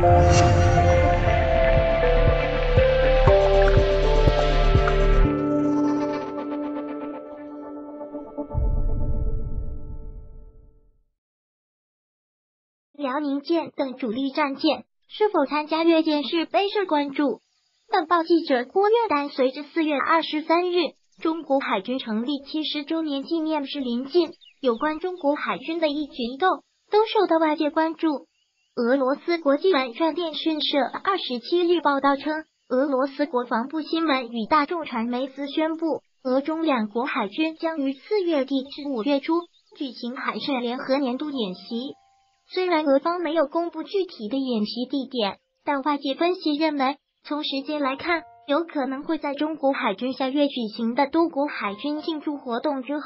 辽宁舰等主力战舰是否参加阅舰式备受关注。本报记者郭月丹，随着四月二十三日中国海军成立七十周年纪念日临近，有关中国海军的一举一动都受到外界关注。俄罗斯国际网站电讯社二十七日报道称，俄罗斯国防部新闻与大众传媒司宣布，俄中两国海军将于四月底至五月初举行海事联合年度演习。虽然俄方没有公布具体的演习地点，但外界分析认为。从时间来看，有可能会在中国海军下月举行的多国海军庆祝活动之后。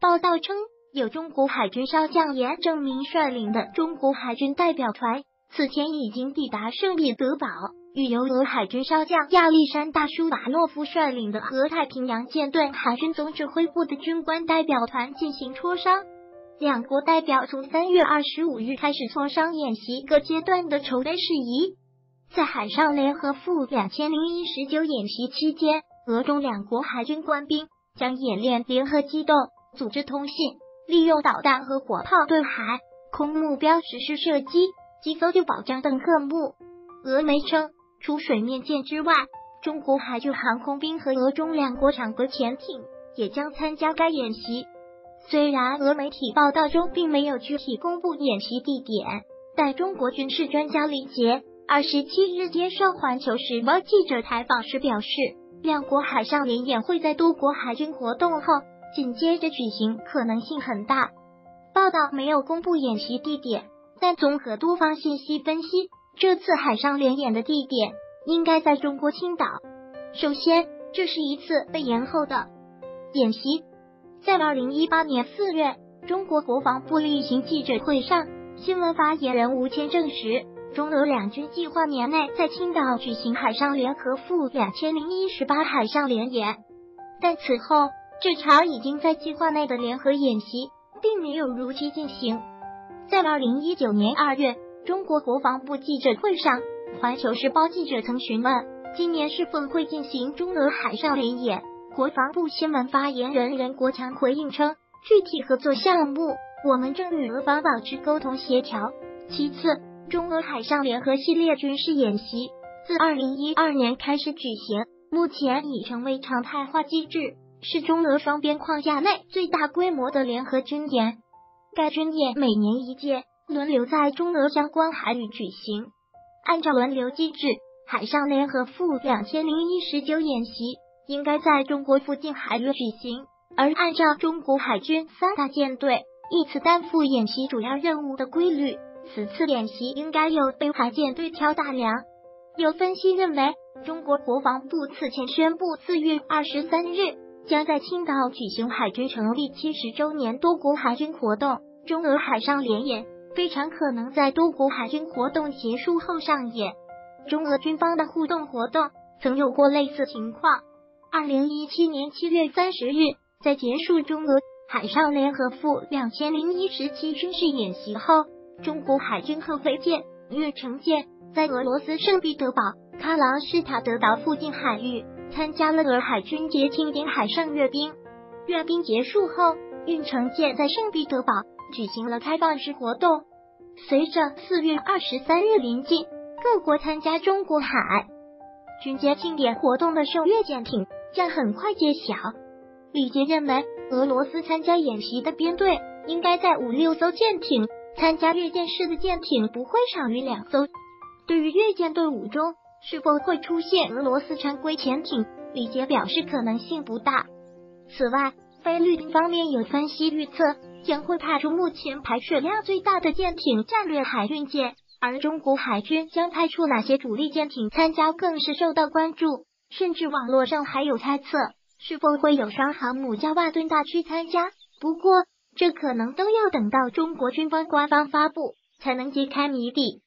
报道称，有中国海军少将严正明率领的中国海军代表团，此前已经抵达圣彼得堡，与由俄海军少将亚历山大舒瓦诺夫率领的俄太平洋舰队海军总指挥部的军官代表团进行磋商。两国代表从三月二十五日开始磋商演习各阶段的筹备事宜。在海上联合赴两千零一十九演习期间，俄中两国海军官兵将演练联合机动、组织通信、利用导弹和火炮对海空目标实施射击及搜救保障等科目。俄媒称，除水面舰之外，中国海军航空兵和俄中两国常规潜艇也将参加该演习。虽然俄媒体报道中并没有具体公布演习地点，但中国军事专家李杰。二十七日接受环球时报记者采访时表示，两国海上联演会在多国海军活动后紧接着举行，可能性很大。报道没有公布演习地点，但综合多方信息分析，这次海上联演的地点应该在中国青岛。首先，这是一次被延后的演习。在二零一八年四月，中国国防部例行记者会上，新闻发言人吴谦证实。中俄两军计划年内在青岛举行海上联合赴两千零一十八海上联演，但此后这场已经在计划内的联合演习并没有如期进行。在二零一九年二月，中国国防部记者会上，环球时报记者曾询问今年是否会进行中俄海上联演，国防部新闻发言人任国强回应称，具体合作项目我们正与俄方保持沟通协调。其次。中俄海上联合系列军事演习自二零一二年开始举行，目前已成为常态化机制，是中俄双边框架内最大规模的联合军演。该军演每年一届，轮流在中俄相关海域举行。按照轮流机制，海上联合赴两千零一十九演习应该在中国附近海域举行，而按照中国海军三大舰队一次担负演习主要任务的规律。此次演习应该由北海舰队挑大梁。有分析认为，中国国防部此前宣布，四月二十三日将在青岛举行海军成立七十周年多国海军活动，中俄海上联演非常可能在多国海军活动结束后上演。中俄军方的互动活动曾有过类似情况。二零一七年七月三十日，在结束中俄海上联合赴两千零一十七军事演习后。中国海军核飞舰运城舰在俄罗斯圣彼得堡喀朗施塔德岛附近海域参加了俄海军节庆典海上阅兵。阅兵结束后，运城舰在圣彼得堡举行了开放式活动。随着四月二十三日临近，各国参加中国海军节庆典活动的受阅舰艇将很快揭晓。李杰认为，俄罗斯参加演习的编队应该在五六艘舰艇。参加阅舰式的舰艇不会少于两艘。对于阅舰队伍中是否会出现俄罗斯常规潜艇，李杰表示可能性不大。此外，菲律宾方面有分析预测，将会派出目前排水量最大的舰艇战略海运舰，而中国海军将派出哪些主力舰艇参加，更是受到关注。甚至网络上还有猜测，是否会有双航母加万吨大驱参加。不过，这可能都要等到中国军方官方发布才能揭开谜底。